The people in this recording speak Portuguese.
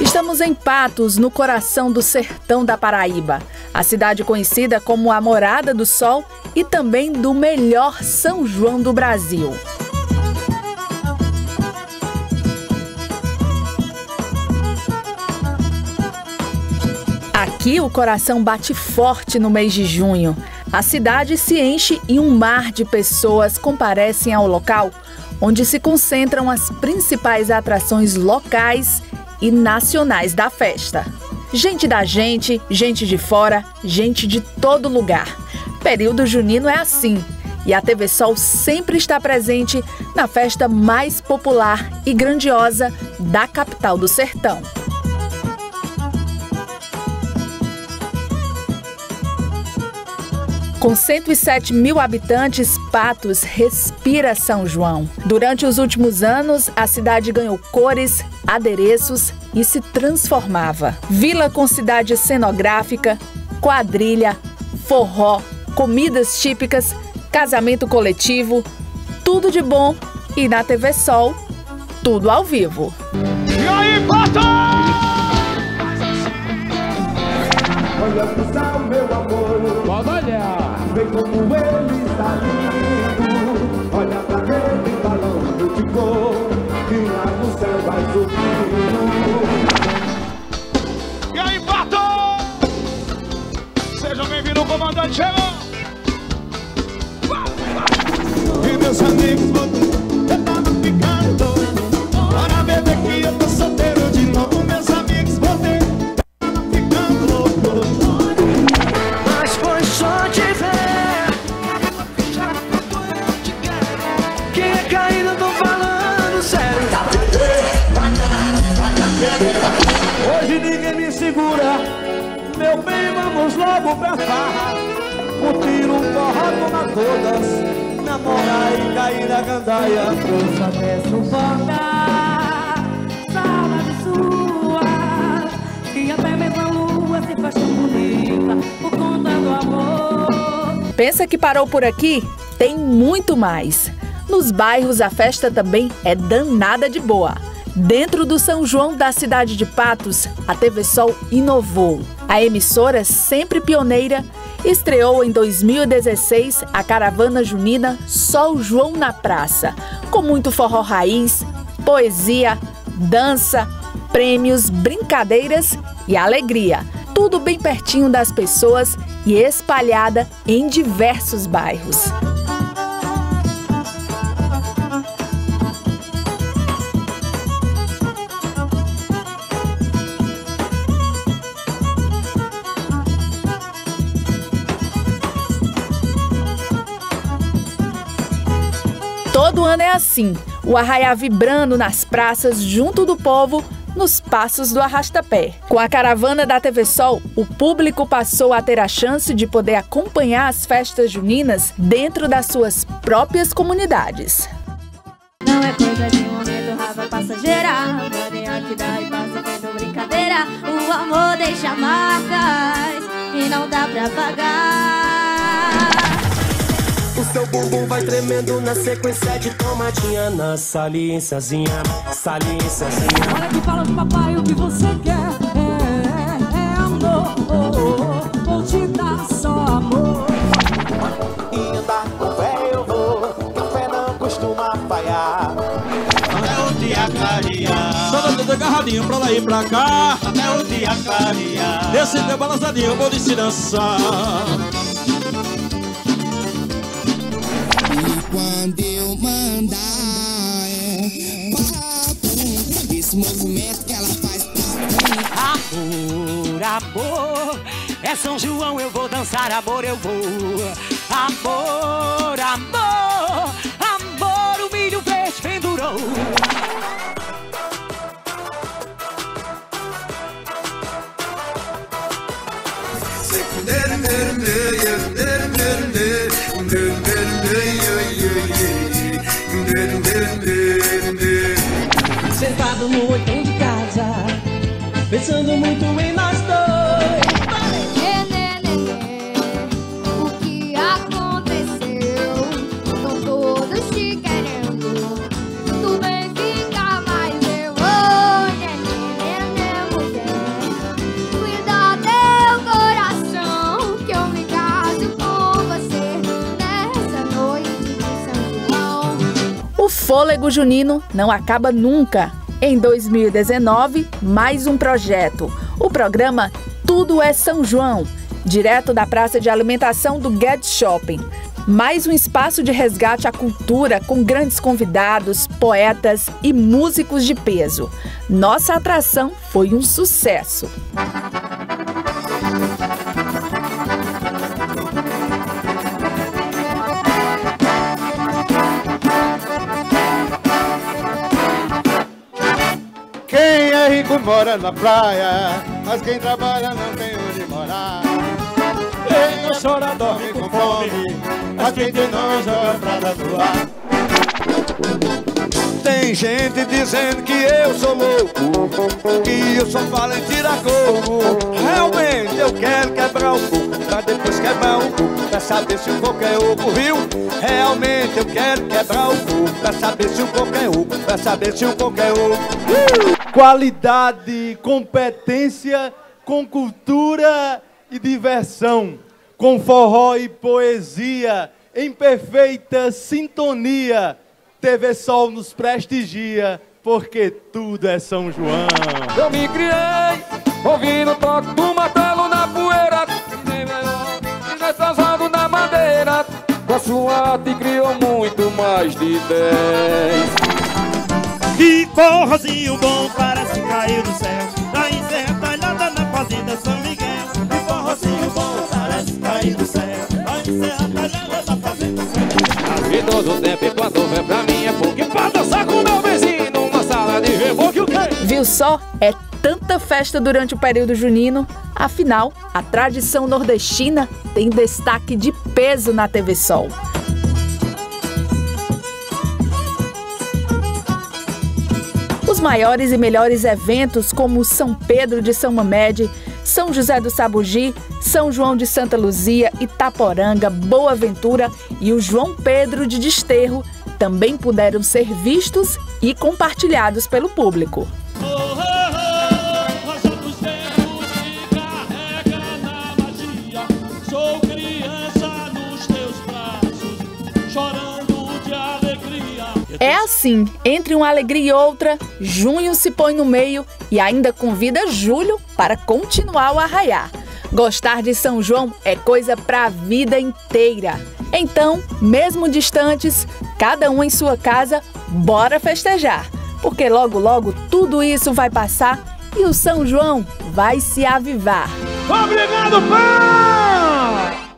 Estamos em Patos, no coração do sertão da Paraíba. A cidade conhecida como a Morada do Sol e também do melhor São João do Brasil. Aqui o coração bate forte no mês de junho. A cidade se enche e um mar de pessoas comparecem ao local, onde se concentram as principais atrações locais e nacionais da festa. Gente da gente, gente de fora, gente de todo lugar. Período junino é assim. E a TV Sol sempre está presente na festa mais popular e grandiosa da capital do sertão. Com 107 mil habitantes, Patos respira São João. Durante os últimos anos, a cidade ganhou cores, adereços e se transformava. Vila com cidade cenográfica, quadrilha, forró, comidas típicas, casamento coletivo, tudo de bom e na TV Sol, tudo ao vivo. E aí, Patos! Olha pro como ele está lindo. Olha pra aquele balão de cor que lá no céu vai subindo. E aí, Patos! Seja bem-vindo, comandante chegou! E meus amigos, segura. Meu bem, vamos logo pra farra. Curtir um forró, tomar todas. Namorar e cair na gandaia. Só quer suportar saudade sua E até mesmo a lua se faz tão bonita Por conta do amor Pensa que parou por aqui? Tem muito mais. Nos bairros a festa também é danada de boa. Dentro do São João da cidade de Patos, a TV Sol inovou. A emissora, sempre pioneira, estreou em 2016 a caravana junina Sol João na Praça, com muito forró raiz, poesia, dança, prêmios, brincadeiras e alegria. Tudo bem pertinho das pessoas e espalhada em diversos bairros. Todo ano é assim, o arraiá vibrando nas praças junto do povo nos passos do arrastapé. Com a caravana da TV Sol, o público passou a ter a chance de poder acompanhar as festas juninas dentro das suas próprias comunidades. Não é coisa de momento, raiva passageira Maneira que dá e passa feito brincadeira O amor deixa marcas e não dá pra pagar seu bumbum vai tremendo na sequência de tomadinha Na saliênciazinha, saliênciazinha Olha que fala de papai o que você quer É, é amor Vou te dar só amor E andar com fé eu vou, café não costuma falhar Até o dia clarear. Toda tudo agarradinho pra lá e pra cá. Até o dia clarear. Desse teu balançadinho eu vou se dançar. Quando eu mandar é papo, esse movimento que ela faz Amor, amor, é São João, eu vou dançar, amor, eu vou. Amor, amor, amor, o milho verde pendurou. Sentado no oitão de casa Pensando muito em nós fôlego junino não acaba nunca. Em 2019, mais um projeto. O programa Tudo é São João, direto da praça de alimentação do Get Shopping. Mais um espaço de resgate à cultura com grandes convidados, poetas e músicos de peso. Nossa atração foi um sucesso. Mora na praia, mas quem trabalha não tem onde morar. Quem não chora dorme com fome, mas quem tem nome joga pra doar. Tem gente dizendo que eu sou louco, que eu só falo em tirar coco. Realmente eu quero quebrar o coco, pra depois quebrar o coco, pra saber se o coco é oco, viu? Realmente eu quero quebrar o coco, pra saber se o coco é oco, pra saber se o coco é oco. Qualidade, competência com cultura e diversão, com forró e poesia, em perfeita sintonia. TV Sol nos prestigia, porque tudo é São João. Eu me criei ouvindo o toque do martelo na poeira E nem melhor, e nem transado na madeira Com a sua arte criou muito mais de dez Que forrozinho bom parece cair do céu Da encerra talhada na fazenda São Miguel Que forrozinho bom parece Viu só? É tanta festa durante o período junino. Afinal, a tradição nordestina tem destaque de peso na TV Sol. Os maiores e melhores eventos, como São Pedro de São Mamede, São José do Sabugi, São João de Santa Luzia, Itaporanga, Boa Ventura e o João Pedro de Desterro, também puderam ser vistos e compartilhados pelo público. É assim, entre uma alegria e outra, junho se põe no meio e ainda convida julho para continuar o arraiar. Gostar de São João é coisa para a vida inteira. Então, mesmo distantes, cada um em sua casa, bora festejar, porque logo logo tudo isso vai passar e o São João vai se avivar. Obrigado, pai!